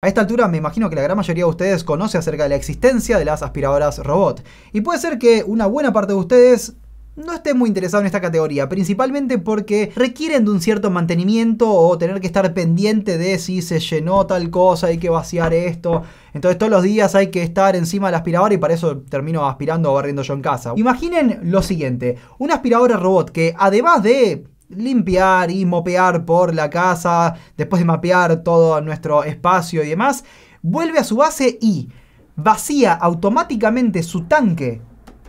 A esta altura me imagino que la gran mayoría de ustedes conoce acerca de la existencia de las aspiradoras robot. Y puede ser que una buena parte de ustedes no esté muy interesado en esta categoría, principalmente porque requieren de un cierto mantenimiento o tener que estar pendiente de si se llenó tal cosa, hay que vaciar esto. Entonces todos los días hay que estar encima de la aspiradora y para eso termino aspirando o barriendo yo en casa. Imaginen lo siguiente, una aspiradora robot que además de limpiar y mopear por la casa, después de mapear todo nuestro espacio y demás, vuelve a su base y vacía automáticamente su tanque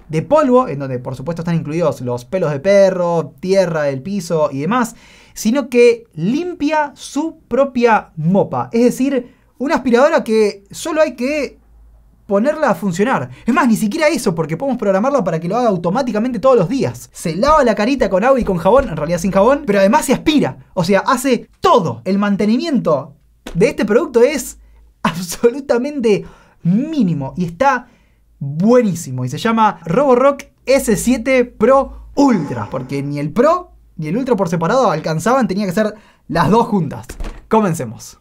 de polvo, en donde por supuesto están incluidos los pelos de perro, tierra, el piso y demás, sino que limpia su propia mopa. Es decir, una aspiradora que solo hay que ponerla a funcionar. Es más, ni siquiera eso, porque podemos programarlo para que lo haga automáticamente todos los días. Se lava la carita con agua y con jabón, en realidad sin jabón, pero además se aspira. O sea, hace todo. El mantenimiento de este producto es absolutamente mínimo y está buenísimo. Y se llama Roborock S7 Pro Ultra, porque ni el Pro ni el Ultra por separado alcanzaban, tenía que ser las dos juntas. Comencemos.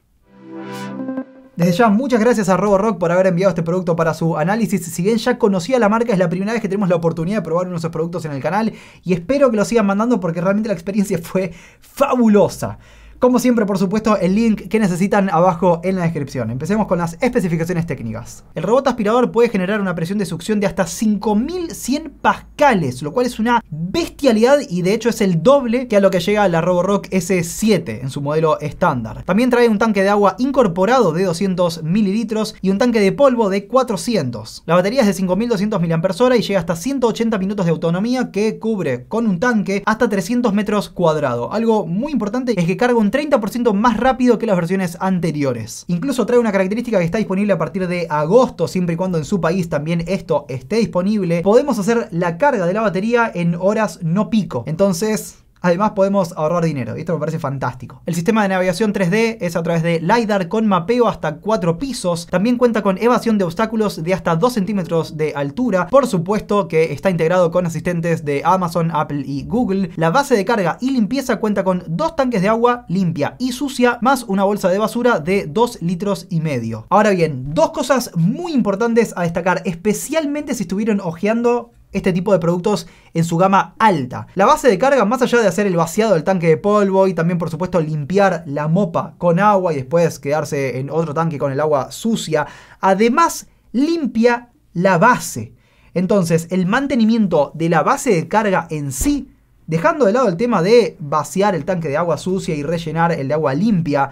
Desde ya, muchas gracias a Roborock por haber enviado este producto para su análisis. Si bien ya conocía la marca, es la primera vez que tenemos la oportunidad de probar uno de productos en el canal y espero que lo sigan mandando porque realmente la experiencia fue fabulosa. Como siempre, por supuesto, el link que necesitan abajo en la descripción. Empecemos con las especificaciones técnicas. El robot aspirador puede generar una presión de succión de hasta 5100 pascales, lo cual es una bestialidad y de hecho es el doble que a lo que llega la Roborock S7 en su modelo estándar. También trae un tanque de agua incorporado de 200 mililitros y un tanque de polvo de 400. La batería es de 5200 mAh y llega hasta 180 minutos de autonomía que cubre con un tanque hasta 300 metros cuadrados. Algo muy importante es que carga un 30% más rápido que las versiones anteriores. Incluso trae una característica que está disponible a partir de agosto, siempre y cuando en su país también esto esté disponible. Podemos hacer la carga de la batería en horas no pico. Entonces, Además podemos ahorrar dinero y esto me parece fantástico. El sistema de navegación 3D es a través de LiDAR con mapeo hasta 4 pisos. También cuenta con evasión de obstáculos de hasta 2 centímetros de altura. Por supuesto que está integrado con asistentes de Amazon, Apple y Google. La base de carga y limpieza cuenta con dos tanques de agua limpia y sucia más una bolsa de basura de 2 litros y medio. Ahora bien, dos cosas muy importantes a destacar, especialmente si estuvieron hojeando este tipo de productos en su gama alta. La base de carga, más allá de hacer el vaciado del tanque de polvo y también por supuesto limpiar la mopa con agua y después quedarse en otro tanque con el agua sucia, además limpia la base. Entonces el mantenimiento de la base de carga en sí, dejando de lado el tema de vaciar el tanque de agua sucia y rellenar el de agua limpia,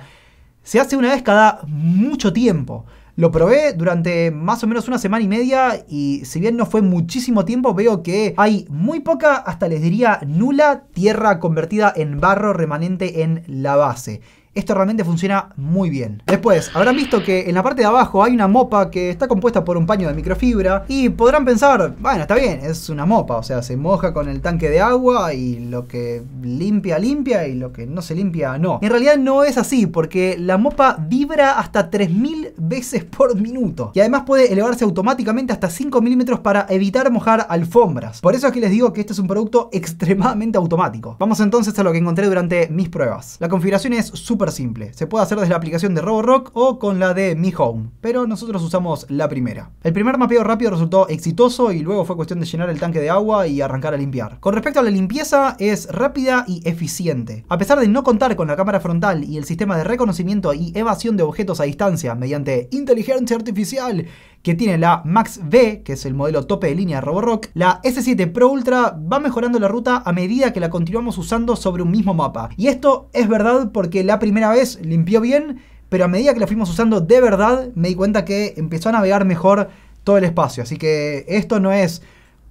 se hace una vez cada mucho tiempo. Lo probé durante más o menos una semana y media y si bien no fue muchísimo tiempo, veo que hay muy poca, hasta les diría nula, tierra convertida en barro remanente en la base. Esto realmente funciona muy bien. Después, habrán visto que en la parte de abajo hay una mopa que está compuesta por un paño de microfibra y podrán pensar, bueno, está bien, es una mopa, o sea, se moja con el tanque de agua y lo que limpia, limpia y lo que no se limpia, no. En realidad no es así, porque la mopa vibra hasta 3000 veces por minuto y además puede elevarse automáticamente hasta 5 milímetros para evitar mojar alfombras. Por eso es que les digo que este es un producto extremadamente automático. Vamos entonces a lo que encontré durante mis pruebas. La configuración es súper simple. Se puede hacer desde la aplicación de Roborock o con la de Mi Home, pero nosotros usamos la primera. El primer mapeo rápido resultó exitoso y luego fue cuestión de llenar el tanque de agua y arrancar a limpiar. Con respecto a la limpieza, es rápida y eficiente. A pesar de no contar con la cámara frontal y el sistema de reconocimiento y evasión de objetos a distancia mediante inteligencia artificial que tiene la Max V, que es el modelo tope de línea de Roborock, la S7 Pro Ultra va mejorando la ruta a medida que la continuamos usando sobre un mismo mapa. Y esto es verdad porque la primera vez limpió bien, pero a medida que la fuimos usando de verdad me di cuenta que empezó a navegar mejor todo el espacio. Así que esto no es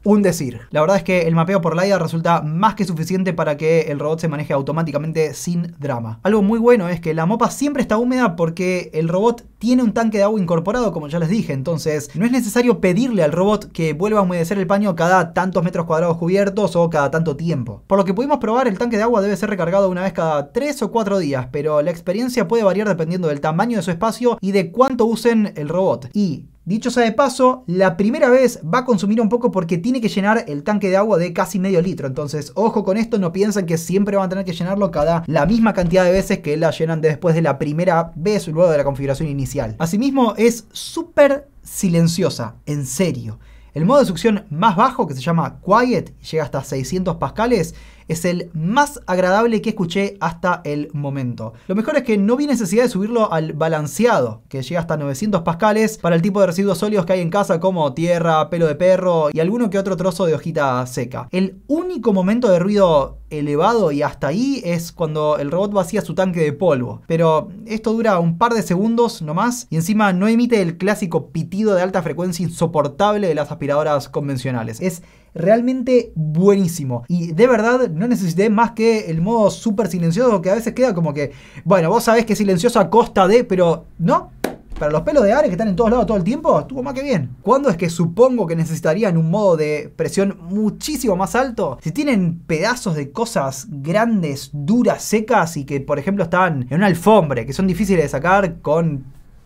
un decir. La verdad es que el mapeo por LiDAR resulta más que suficiente para que el robot se maneje automáticamente sin drama. Algo muy bueno es que la mopa siempre está húmeda porque el robot tiene un tanque de agua incorporado, como ya les dije, entonces no es necesario pedirle al robot que vuelva a humedecer el paño cada tantos metros cuadrados cubiertos o cada tanto tiempo. Por lo que pudimos probar, el tanque de agua debe ser recargado una vez cada 3 o 4 días, pero la experiencia puede variar dependiendo del tamaño de su espacio y de cuánto usen el robot. Y Dicho sea de paso, la primera vez va a consumir un poco porque tiene que llenar el tanque de agua de casi medio litro. Entonces, ojo con esto, no piensen que siempre van a tener que llenarlo cada la misma cantidad de veces que la llenan después de la primera vez luego de la configuración inicial. Asimismo, es súper silenciosa, en serio. El modo de succión más bajo, que se llama Quiet, llega hasta 600 pascales, es el más agradable que escuché hasta el momento. Lo mejor es que no vi necesidad de subirlo al balanceado, que llega hasta 900 pascales para el tipo de residuos sólidos que hay en casa como tierra, pelo de perro y alguno que otro trozo de hojita seca. El único momento de ruido elevado y hasta ahí es cuando el robot vacía su tanque de polvo. Pero esto dura un par de segundos nomás y encima no emite el clásico pitido de alta frecuencia insoportable de las aspiradoras convencionales. Es realmente buenísimo. Y de verdad no necesité más que el modo súper silencioso que a veces queda como que, bueno, vos sabés que es silencioso a costa de, pero no. Para los pelos de Ares que están en todos lados todo el tiempo, estuvo más que bien. ¿Cuándo es que supongo que necesitarían un modo de presión muchísimo más alto? Si tienen pedazos de cosas grandes, duras, secas y que por ejemplo están en un alfombre, que son difíciles de sacar con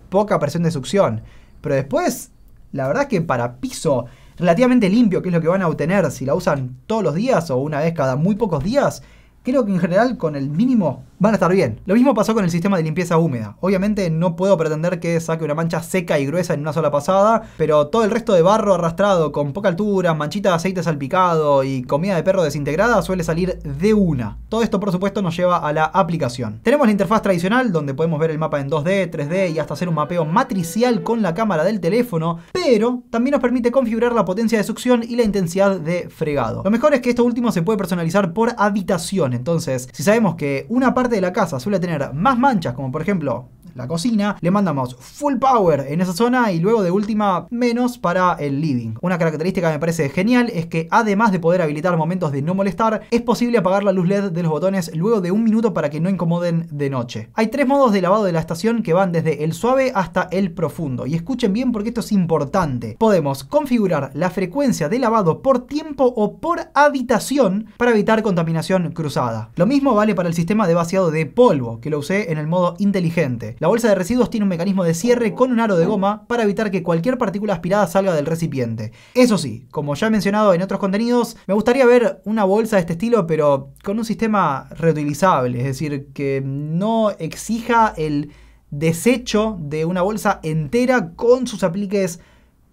poca presión de succión. Pero después, la verdad es que para piso relativamente limpio, que es lo que van a obtener si la usan todos los días o una vez cada muy pocos días, creo que en general con el mínimo van a estar bien. Lo mismo pasó con el sistema de limpieza húmeda. Obviamente no puedo pretender que saque una mancha seca y gruesa en una sola pasada, pero todo el resto de barro arrastrado con poca altura, manchita de aceite salpicado y comida de perro desintegrada suele salir de una. Todo esto por supuesto nos lleva a la aplicación. Tenemos la interfaz tradicional donde podemos ver el mapa en 2D, 3D y hasta hacer un mapeo matricial con la cámara del teléfono, pero también nos permite configurar la potencia de succión y la intensidad de fregado. Lo mejor es que esto último se puede personalizar por habitación, entonces si sabemos que una parte de la casa suele tener más manchas, como por ejemplo la cocina, le mandamos full power en esa zona y luego de última menos para el living. Una característica que me parece genial es que además de poder habilitar momentos de no molestar, es posible apagar la luz LED de los botones luego de un minuto para que no incomoden de noche. Hay tres modos de lavado de la estación que van desde el suave hasta el profundo y escuchen bien porque esto es importante. Podemos configurar la frecuencia de lavado por tiempo o por habitación para evitar contaminación cruzada. Lo mismo vale para el sistema de vaciado de polvo que lo usé en el modo inteligente. La bolsa de residuos tiene un mecanismo de cierre con un aro de goma para evitar que cualquier partícula aspirada salga del recipiente. Eso sí, como ya he mencionado en otros contenidos, me gustaría ver una bolsa de este estilo pero con un sistema reutilizable, es decir, que no exija el desecho de una bolsa entera con sus apliques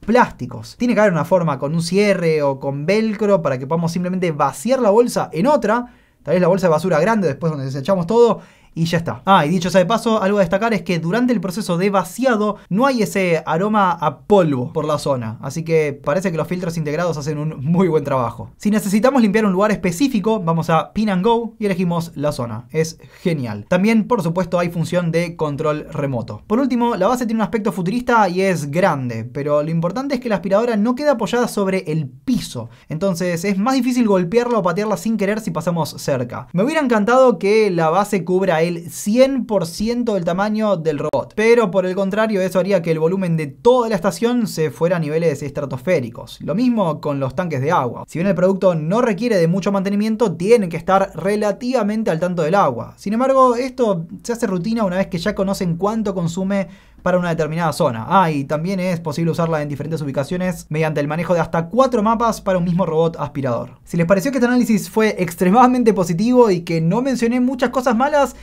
plásticos. Tiene que haber una forma con un cierre o con velcro para que podamos simplemente vaciar la bolsa en otra, tal vez la bolsa de basura grande después donde desechamos todo y ya está. Ah, y dicho sea de paso, algo a destacar es que durante el proceso de vaciado no hay ese aroma a polvo por la zona, así que parece que los filtros integrados hacen un muy buen trabajo. Si necesitamos limpiar un lugar específico, vamos a Pin and Go y elegimos la zona. Es genial. También, por supuesto, hay función de control remoto. Por último, la base tiene un aspecto futurista y es grande, pero lo importante es que la aspiradora no queda apoyada sobre el piso, entonces es más difícil golpearla o patearla sin querer si pasamos cerca. Me hubiera encantado que la base cubra el 100% del tamaño del robot. Pero por el contrario, eso haría que el volumen de toda la estación se fuera a niveles estratosféricos. Lo mismo con los tanques de agua. Si bien el producto no requiere de mucho mantenimiento, tienen que estar relativamente al tanto del agua. Sin embargo, esto se hace rutina una vez que ya conocen cuánto consume para una determinada zona. Ah, y también es posible usarla en diferentes ubicaciones mediante el manejo de hasta cuatro mapas para un mismo robot aspirador. Si les pareció que este análisis fue extremadamente positivo y que no mencioné muchas cosas malas,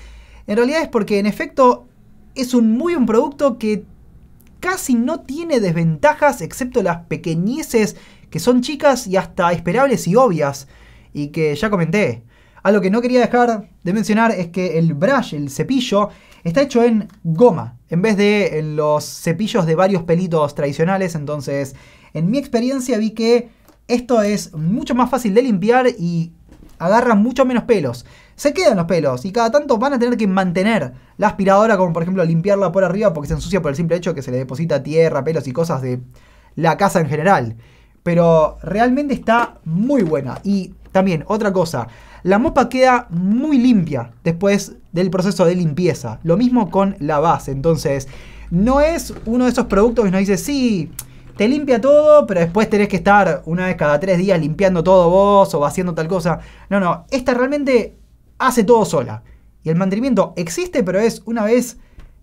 en realidad es porque en efecto es un muy buen producto que casi no tiene desventajas excepto las pequeñeces que son chicas y hasta esperables y obvias y que ya comenté. Algo que no quería dejar de mencionar es que el brush, el cepillo, está hecho en goma en vez de en los cepillos de varios pelitos tradicionales. Entonces, en mi experiencia vi que esto es mucho más fácil de limpiar y agarra mucho menos pelos se quedan los pelos y cada tanto van a tener que mantener la aspiradora, como por ejemplo limpiarla por arriba porque se ensucia por el simple hecho que se le deposita tierra, pelos y cosas de la casa en general. Pero realmente está muy buena. Y también, otra cosa, la mopa queda muy limpia después del proceso de limpieza. Lo mismo con la base. Entonces, no es uno de esos productos que nos dice, sí, te limpia todo, pero después tenés que estar una vez cada tres días limpiando todo vos o haciendo tal cosa. No, no, esta realmente hace todo sola. Y el mantenimiento existe, pero es una vez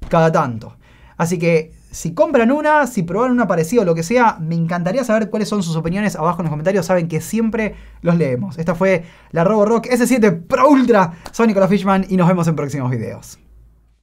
cada tanto. Así que Si compran una, si probaron una parecida o lo que sea, me encantaría saber cuáles son sus opiniones abajo en los comentarios. Saben que siempre los leemos. Esta fue la Roborock S7 Pro Ultra. Soy Nicolás Fishman y nos vemos en próximos videos.